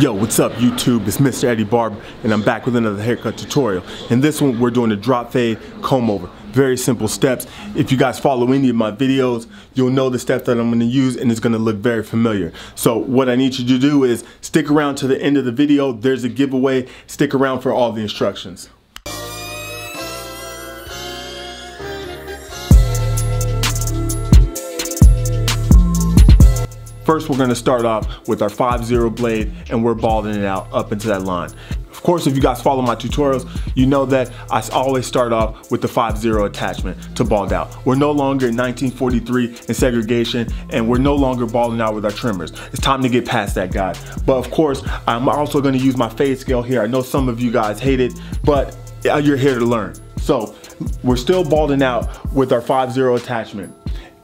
Yo, what's up YouTube? It's Mr. Eddie Barber and I'm back with another haircut tutorial. In this one, we're doing a drop fade comb over. Very simple steps. If you guys follow any of my videos, you'll know the steps that I'm gonna use and it's gonna look very familiar. So what I need you to do is stick around to the end of the video. There's a giveaway. Stick around for all the instructions. First, we're gonna start off with our 5-0 blade and we're balding it out up into that line. Of course, if you guys follow my tutorials, you know that I always start off with the 5-0 attachment to bald out. We're no longer in 1943 in segregation and we're no longer balding out with our trimmers. It's time to get past that, guys. But of course, I'm also gonna use my fade scale here. I know some of you guys hate it, but uh, you're here to learn. So, we're still balding out with our 5-0 attachment.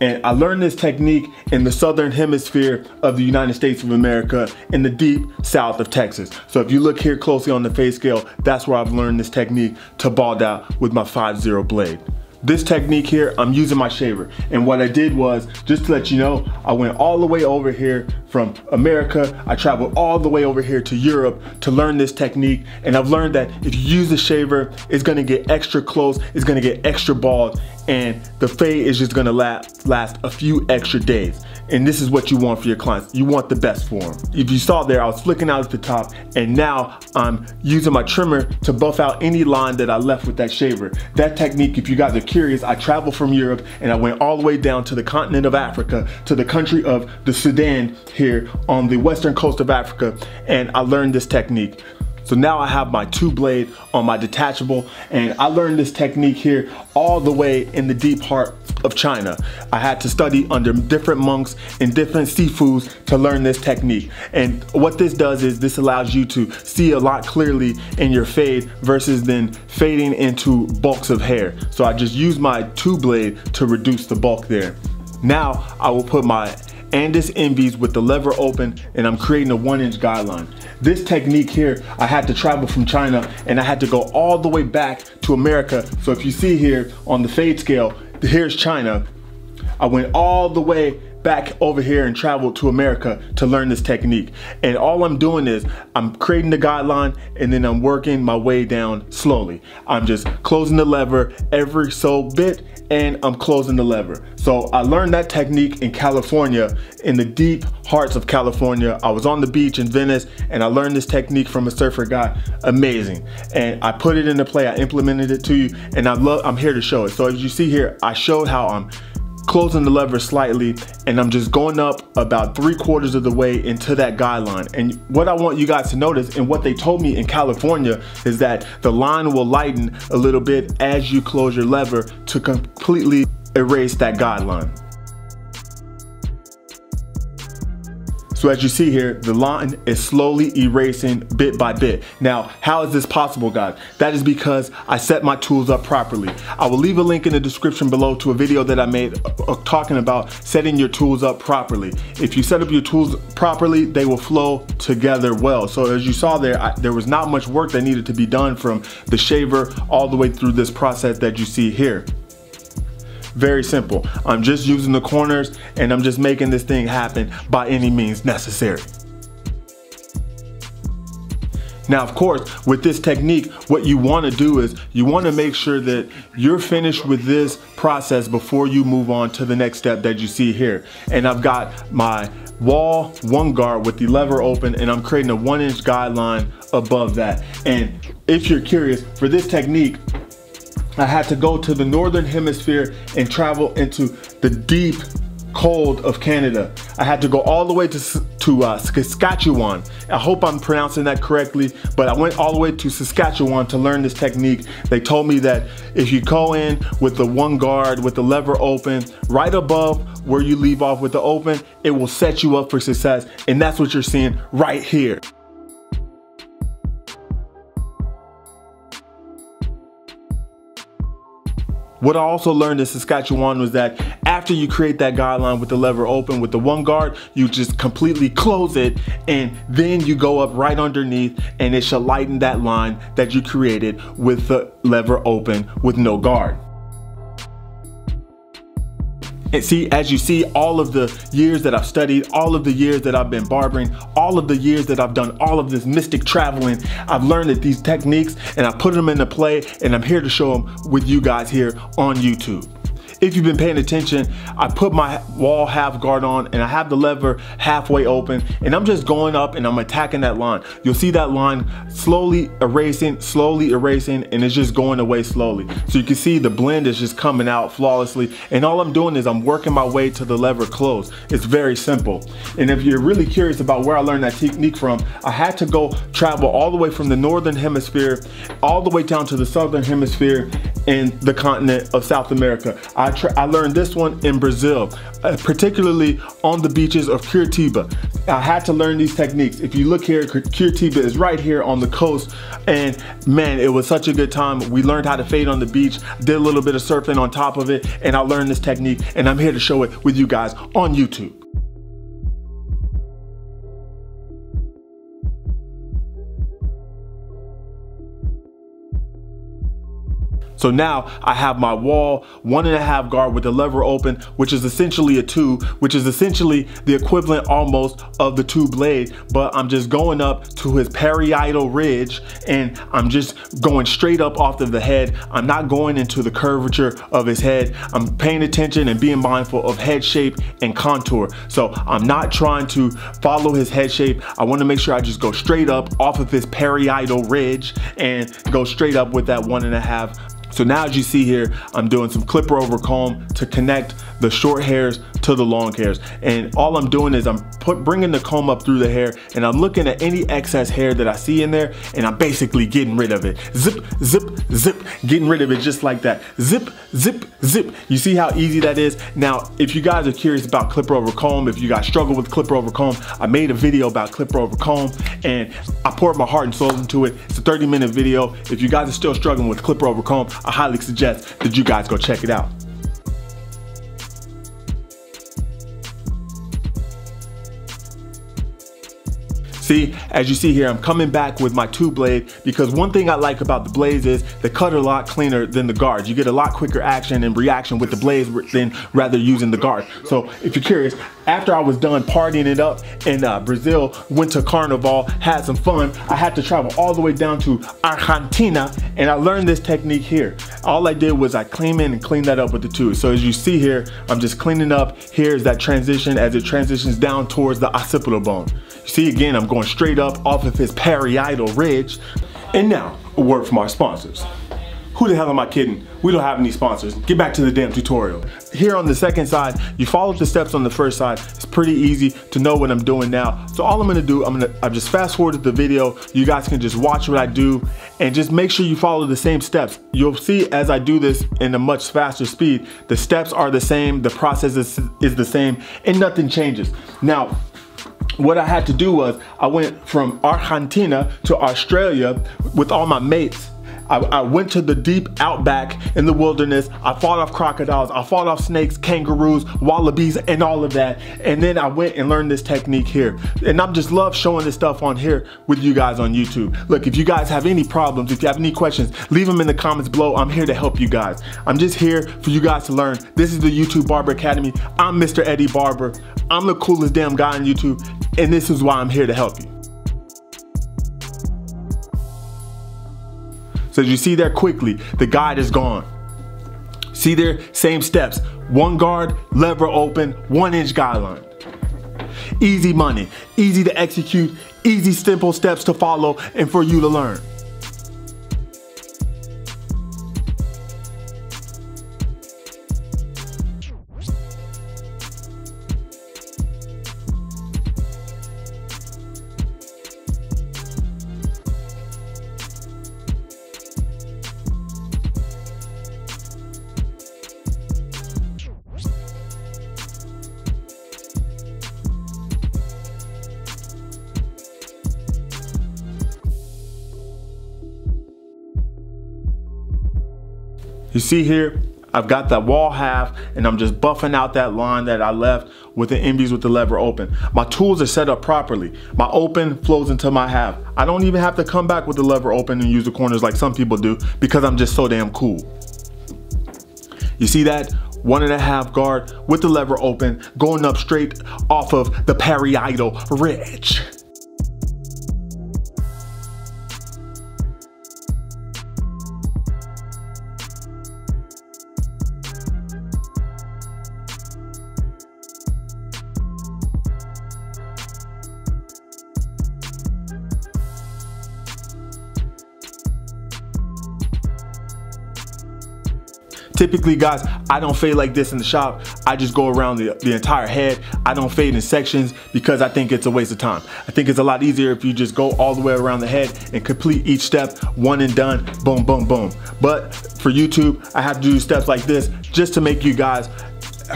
And I learned this technique in the southern hemisphere of the United States of America in the deep south of Texas. So if you look here closely on the face scale, that's where I've learned this technique to bald out with my 5-0 blade. This technique here, I'm using my shaver. And what I did was, just to let you know, I went all the way over here from America. I traveled all the way over here to Europe to learn this technique. And I've learned that if you use a shaver, it's gonna get extra close, it's gonna get extra bald, and the fade is just gonna last, last a few extra days. And this is what you want for your clients. You want the best for them. If you saw there, I was flicking out at the top and now I'm using my trimmer to buff out any line that I left with that shaver. That technique, if you guys are curious, I traveled from Europe and I went all the way down to the continent of Africa, to the country of the Sudan here on the western coast of Africa, and I learned this technique. So now I have my two blade on my detachable and I learned this technique here all the way in the deep heart of China. I had to study under different monks and different sifus to learn this technique. And what this does is this allows you to see a lot clearly in your fade versus then fading into bulks of hair. So I just use my two blade to reduce the bulk there. Now I will put my Andis Envies with the lever open and I'm creating a one inch guideline. This technique here, I had to travel from China and I had to go all the way back to America. So if you see here on the fade scale, here's China. I went all the way back over here and traveled to America to learn this technique. And all I'm doing is I'm creating the guideline and then I'm working my way down slowly. I'm just closing the lever every so bit and I'm closing the lever. So I learned that technique in California, in the deep hearts of California. I was on the beach in Venice and I learned this technique from a surfer guy. Amazing. And I put it into play, I implemented it to you and I love, I'm here to show it. So as you see here, I showed how I'm closing the lever slightly and I'm just going up about three quarters of the way into that guideline. And what I want you guys to notice and what they told me in California is that the line will lighten a little bit as you close your lever to completely erase that guideline. So as you see here, the line is slowly erasing bit by bit. Now, how is this possible, guys? That is because I set my tools up properly. I will leave a link in the description below to a video that I made uh, uh, talking about setting your tools up properly. If you set up your tools properly, they will flow together well. So as you saw there, I, there was not much work that needed to be done from the shaver all the way through this process that you see here. Very simple. I'm just using the corners and I'm just making this thing happen by any means necessary. Now, of course, with this technique, what you wanna do is you wanna make sure that you're finished with this process before you move on to the next step that you see here. And I've got my Wahl one guard with the lever open and I'm creating a one inch guideline above that. And if you're curious, for this technique, I had to go to the northern hemisphere and travel into the deep cold of Canada. I had to go all the way to, to uh, Saskatchewan. I hope I'm pronouncing that correctly, but I went all the way to Saskatchewan to learn this technique. They told me that if you go in with the one guard, with the lever open, right above where you leave off with the open, it will set you up for success. And that's what you're seeing right here. What I also learned in Saskatchewan was that after you create that guideline with the lever open with the one guard, you just completely close it and then you go up right underneath and it shall lighten that line that you created with the lever open with no guard. And see, as you see, all of the years that I've studied, all of the years that I've been barbering, all of the years that I've done all of this mystic traveling, I've learned that these techniques and I put them into play and I'm here to show them with you guys here on YouTube. If you've been paying attention, I put my Wahl half guard on and I have the lever halfway open and I'm just going up and I'm attacking that line. You'll see that line slowly erasing, slowly erasing, and it's just going away slowly. So you can see the blend is just coming out flawlessly. And all I'm doing is I'm working my way to the lever close. It's very simple. And if you're really curious about where I learned that technique from, I had to go travel all the way from the Northern hemisphere, all the way down to the Southern hemisphere in the continent of South America. I, I learned this one in Brazil, uh, particularly on the beaches of Curitiba. I had to learn these techniques. If you look here, Curitiba is right here on the coast and man, it was such a good time. We learned how to fade on the beach, did a little bit of surfing on top of it, and I learned this technique and I'm here to show it with you guys on YouTube. So now I have my Wahl one and a half guard with the lever open, which is essentially a two, which is essentially the equivalent almost of the two blade, but I'm just going up to his parietal ridge and I'm just going straight up off of the head. I'm not going into the curvature of his head. I'm paying attention and being mindful of head shape and contour. So I'm not trying to follow his head shape. I wanna make sure I just go straight up off of his parietal ridge and go straight up with that one and a half so now as you see here, I'm doing some clipper over comb to connect the short hairs to the long hairs. And all I'm doing is I'm put, bringing the comb up through the hair and I'm looking at any excess hair that I see in there and I'm basically getting rid of it. Zip, zip, zip, getting rid of it just like that. Zip, zip, zip. You see how easy that is? Now, if you guys are curious about clipper over comb, if you guys struggle with clipper over comb, I made a video about clipper over comb and I poured my heart and soul into it. It's a 30 minute video. If you guys are still struggling with clipper over comb, I highly suggest that you guys go check it out. See, as you see here, I'm coming back with my two blade because one thing I like about the blades is they cut a lot cleaner than the guards. You get a lot quicker action and reaction with the blades than rather using the guard. So if you're curious, after I was done partying it up in uh, Brazil, went to Carnival, had some fun, I had to travel all the way down to Argentina and I learned this technique here. All I did was I clean in and clean that up with the two. So as you see here, I'm just cleaning up. Here's that transition as it transitions down towards the occipital bone. You See again, I'm going straight up off of his parietal ridge. And now, a word from our sponsors. Who the hell am I kidding? We don't have any sponsors. Get back to the damn tutorial. Here on the second side, you follow the steps on the first side. It's pretty easy to know what I'm doing now. So all I'm gonna do, I'm gonna I've just fast forward the video. You guys can just watch what I do and just make sure you follow the same steps. You'll see as I do this in a much faster speed, the steps are the same, the process is, is the same, and nothing changes. Now, what I had to do was I went from Argentina to Australia with all my mates I, I, went to the deep outback in the wilderness. I fought off crocodiles. I fought off snakes, kangaroos, wallabies, and all of that. And then I went and learned this technique here. And I'm just love showing this stuff on here with you guys on YouTube. Look, if you guys have any problems, if you have any questions, leave them in the comments below. I'm here to help you guys. I'm just here for you guys to learn. This is the YouTube Barber Academy. I'm Mr. Eddie Barber. I'm the coolest damn guy on YouTube. And this is why I'm here to help you. So as you see there quickly, the guide is gone. See there, same steps. One guard, lever open, one inch guideline. Easy money, easy to execute, easy simple steps to follow and for you to learn. See here, I've got that Wahl half and I'm just buffing out that line that I left with the Envies with the lever open. My tools are set up properly. My open flows into my half. I don't even have to come back with the lever open and use the corners like some people do because I'm just so damn cool. You see that? one and a half guard with the lever open, going up straight off of the parietal ridge. Typically guys, I don't fade like this in the shop. I just go around the, the entire head. I don't fade in sections because I think it's a waste of time. I think it's a lot easier if you just go all the way around the head and complete each step, one and done, boom, boom, boom. But for YouTube, I have to do steps like this just to make you guys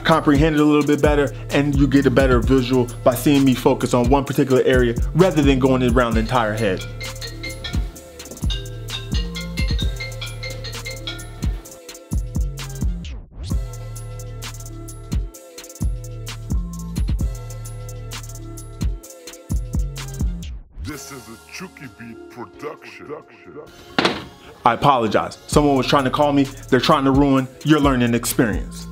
comprehend it a little bit better and you get a better visual by seeing me focus on one particular area rather than going around the entire head. I apologize. Someone was trying to call me. They're trying to ruin your learning experience.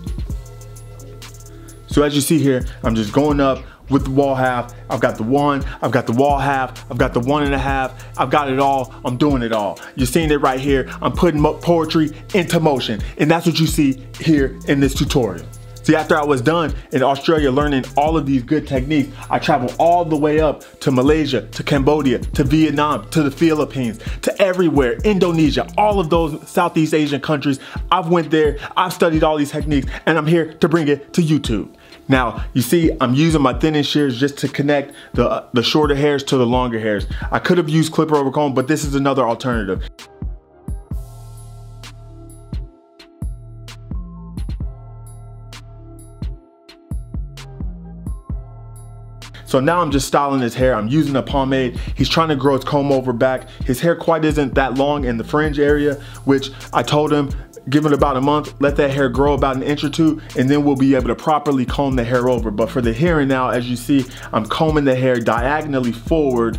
So as you see here, I'm just going up with the Wahl half. I've got the one, I've got the Wahl half, I've got the one and a half. I've got it all. I'm doing it all. You're seeing it right here. I'm putting poetry into motion. And that's what you see here in this tutorial. See, after I was done in Australia learning all of these good techniques, I traveled all the way up to Malaysia, to Cambodia, to Vietnam, to the Philippines, to everywhere, Indonesia, all of those Southeast Asian countries. I've went there, I've studied all these techniques, and I'm here to bring it to YouTube. Now, you see, I'm using my thinning shears just to connect the, the shorter hairs to the longer hairs. I could have used clipper over comb, but this is another alternative. So now I'm just styling his hair. I'm using a pomade. He's trying to grow his comb over back. His hair quite isn't that long in the fringe area, which I told him give it about a month, let that hair grow about an inch or two, and then we'll be able to properly comb the hair over. But for the here and now, as you see, I'm combing the hair diagonally forward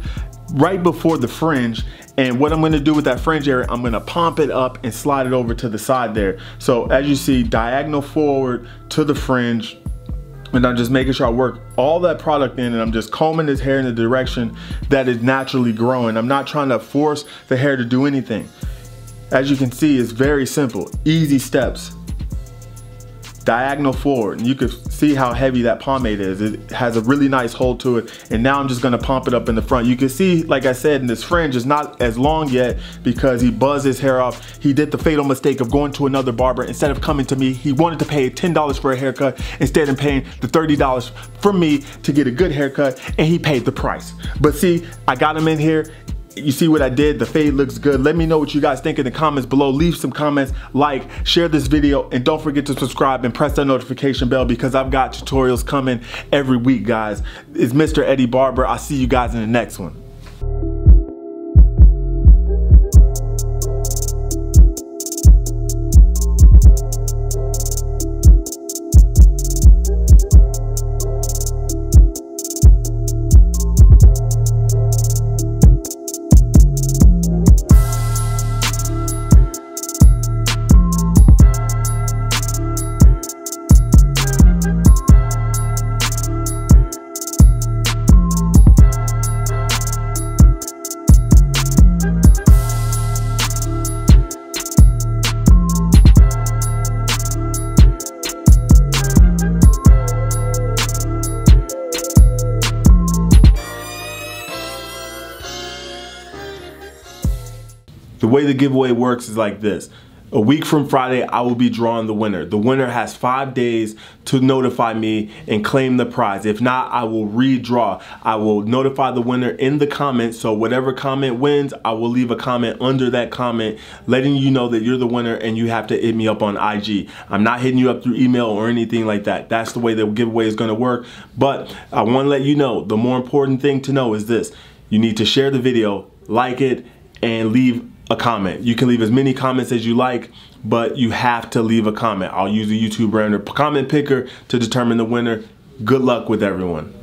right before the fringe and what I'm gonna do with that fringe area, I'm gonna pump it up and slide it over to the side there. So as you see, diagonal forward to the fringe, and I'm just making sure I work all that product in and I'm just combing his hair in the direction that is naturally growing. I'm not trying to force the hair to do anything. As you can see, it's very simple, easy steps diagonal forward. And you can see how heavy that pomade is. It has a really nice hold to it. And now I'm just gonna pump it up in the front. You can see, like I said, in this fringe is not as long yet because he buzzed his hair off. He did the fatal mistake of going to another barber. Instead of coming to me, he wanted to pay $10 for a haircut instead of paying the $30 for me to get a good haircut and he paid the price. But see, I got him in here you see what I did? The fade looks good. Let me know what you guys think in the comments below. Leave some comments, like, share this video, and don't forget to subscribe and press that notification bell because I've got tutorials coming every week, guys. It's Mr. Eddie Barber. I'll see you guys in the next one. The way the giveaway works is like this. A week from Friday, I will be drawing the winner. The winner has five days to notify me and claim the prize. If not, I will redraw. I will notify the winner in the comments. So whatever comment wins, I will leave a comment under that comment letting you know that you're the winner and you have to hit me up on IG. I'm not hitting you up through email or anything like that. That's the way the giveaway is gonna work. But I wanna let you know, the more important thing to know is this. You need to share the video, like it, and leave a comment. You can leave as many comments as you like, but you have to leave a comment. I'll use the YouTube random comment picker to determine the winner. Good luck with everyone.